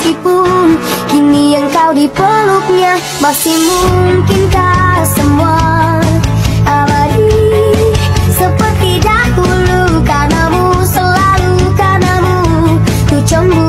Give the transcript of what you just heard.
meskipun Kini yang kau dipeluknya Masih mungkinkah semua? Abadi Seperti dahulu Karena mu selalu Karena mu ku cemburu